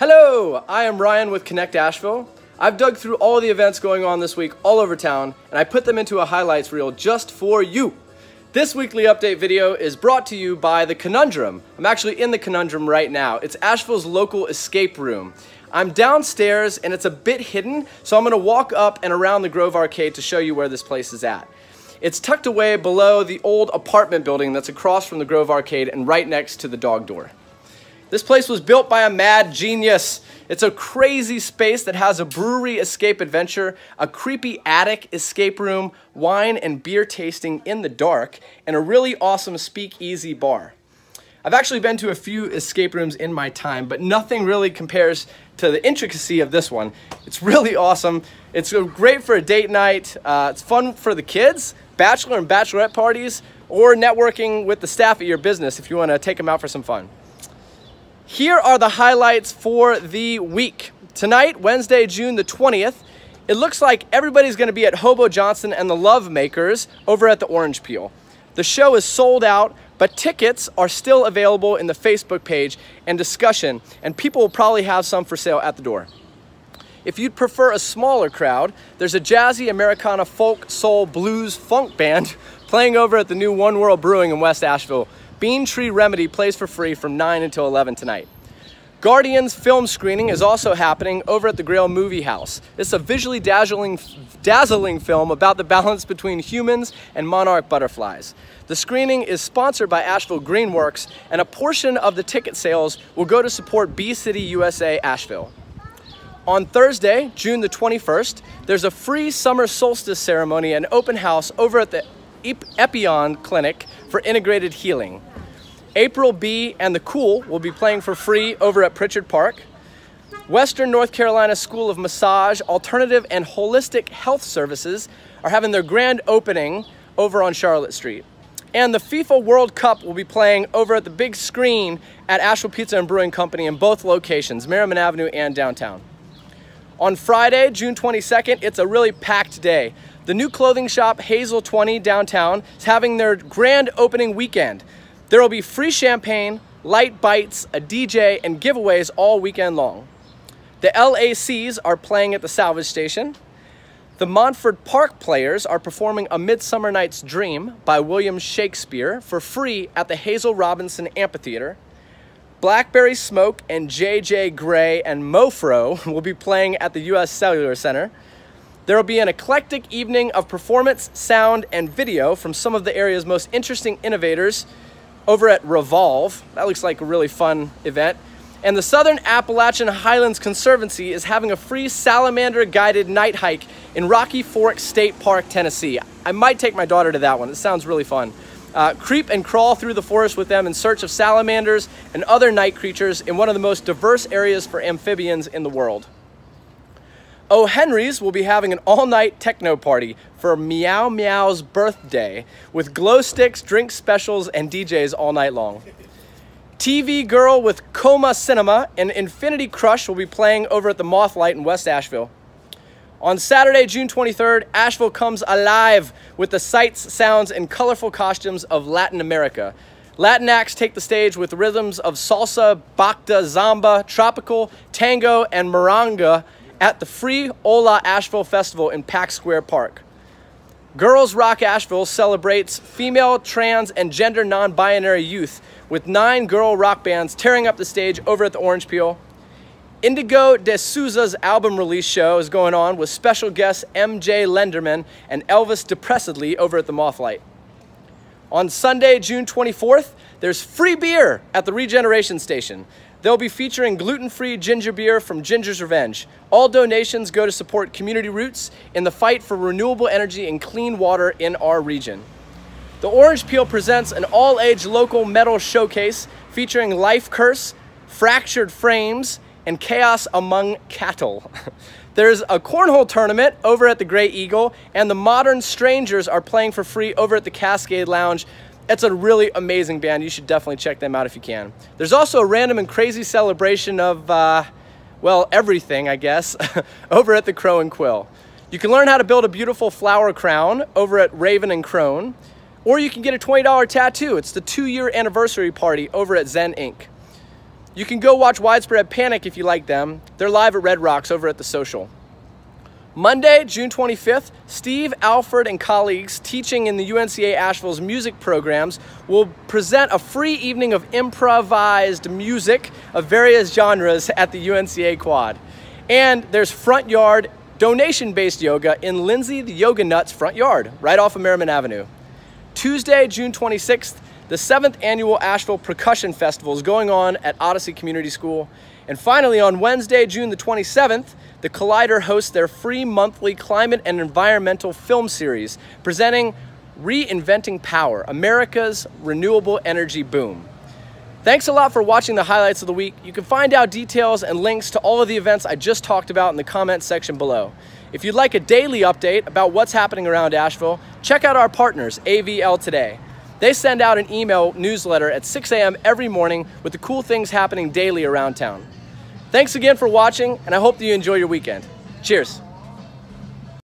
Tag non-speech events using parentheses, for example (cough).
Hello, I am Ryan with Connect Asheville. I've dug through all the events going on this week all over town, and I put them into a highlights reel just for you. This weekly update video is brought to you by The Conundrum. I'm actually in The Conundrum right now. It's Asheville's local escape room. I'm downstairs and it's a bit hidden, so I'm gonna walk up and around the Grove Arcade to show you where this place is at. It's tucked away below the old apartment building that's across from the Grove Arcade and right next to the dog door. This place was built by a mad genius. It's a crazy space that has a brewery escape adventure, a creepy attic escape room, wine and beer tasting in the dark, and a really awesome speakeasy bar. I've actually been to a few escape rooms in my time, but nothing really compares to the intricacy of this one. It's really awesome. It's great for a date night. Uh, it's fun for the kids, bachelor and bachelorette parties, or networking with the staff at your business if you want to take them out for some fun. Here are the highlights for the week. Tonight, Wednesday, June the 20th, it looks like everybody's going to be at Hobo Johnson and the Love Makers over at the Orange Peel. The show is sold out, but tickets are still available in the Facebook page and discussion, and people will probably have some for sale at the door. If you'd prefer a smaller crowd, there's a jazzy Americana folk, soul, blues, funk band (laughs) playing over at the new One World Brewing in West Asheville. Bean Tree Remedy plays for free from 9 until 11 tonight. Guardians film screening is also happening over at the Grail Movie House. It's a visually dazzling, dazzling film about the balance between humans and monarch butterflies. The screening is sponsored by Asheville Greenworks, and a portion of the ticket sales will go to support Bee City USA Asheville. On Thursday, June the 21st, there's a free summer solstice ceremony and open house over at the Epion Clinic for Integrated Healing. April B and the Cool will be playing for free over at Pritchard Park. Western North Carolina School of Massage, Alternative, and Holistic Health Services are having their grand opening over on Charlotte Street. And the FIFA World Cup will be playing over at the big screen at Asheville Pizza and Brewing Company in both locations, Merrimon Avenue and downtown. On Friday, June 22nd, it's a really packed day. The new clothing shop, Hazel 20 downtown, is having their grand opening weekend. There will be free champagne, light bites, a DJ, and giveaways all weekend long. The LACs are playing at the salvage station. The Montford Park Players are performing A Midsummer Night's Dream by William Shakespeare for free at the Hazel Robinson Amphitheater. Blackberry Smoke and JJ Grey and Mofro (laughs) will be playing at the US Cellular Center. There will be an eclectic evening of performance, sound, and video from some of the area's most interesting innovators over at Revolve. That looks like a really fun event. And the Southern Appalachian Highlands Conservancy is having a free salamander guided night hike in Rocky Fork State Park, Tennessee. I might take my daughter to that one. It sounds really fun. Uh, creep and crawl through the forest with them in search of salamanders and other night creatures in one of the most diverse areas for amphibians in the world. O. Henry's will be having an all-night techno party for Meow Meow's birthday with glow sticks, drink specials, and DJs all night long. TV Girl with Coma Cinema and Infinity Crush will be playing over at the Mothlight in West Asheville. On Saturday, June 23rd, Asheville comes alive with the sights, sounds, and colorful costumes of Latin America. Latin acts take the stage with rhythms of salsa, bachata, zamba, tropical, tango, and merengue at the free HOLA Asheville Festival in Pack Square Park. Girls Rock Asheville celebrates female, trans, and gender non binary youth with nine girl rock bands tearing up the stage over at the Orange Peel. Indigo de Souza's album release show is going on with special guests MJ Lenderman and Elvis Depressedly over at the Mothlight. On Sunday, June 24th, there's free beer at the Regeneration Station. They'll be featuring gluten-free ginger beer from Ginger's Revenge. All donations go to support community roots in the fight for renewable energy and clean water in our region. The Orange Peel presents an all-age local metal showcase featuring Life Curse, Fractured Frames, and Chaos Among Cattle. (laughs) There's a cornhole tournament over at the Grey Eagle, and the Modern Strangers are playing for free over at the Cascade Lounge it's a really amazing band. You should definitely check them out if you can. There's also a random and crazy celebration of, uh, well, everything, I guess, (laughs) over at the Crow and Quill. You can learn how to build a beautiful flower crown over at Raven and Crone, or you can get a $20 tattoo. It's the two year anniversary party over at Zen Ink You can go watch Widespread Panic if you like them. They're live at Red Rocks over at the Social. Monday, June 25th, Steve Alford and colleagues teaching in the UNCA Asheville's music programs will present a free evening of improvised music of various genres at the UNCA Quad. And there's front yard donation based yoga in Lindsay the Yoga Nuts front yard, right off of Merrimon Avenue. Tuesday, June 26th, the seventh annual Asheville Percussion Festival is going on at Odyssey Community School. And finally, on Wednesday, June the 27th, the Collider hosts their free monthly climate and environmental film series presenting Reinventing Power America's Renewable Energy Boom. Thanks a lot for watching the highlights of the week. You can find out details and links to all of the events I just talked about in the comments section below. If you'd like a daily update about what's happening around Asheville, check out our partners, AVL Today. They send out an email newsletter at 6 a.m. every morning with the cool things happening daily around town. Thanks again for watching, and I hope that you enjoy your weekend. Cheers.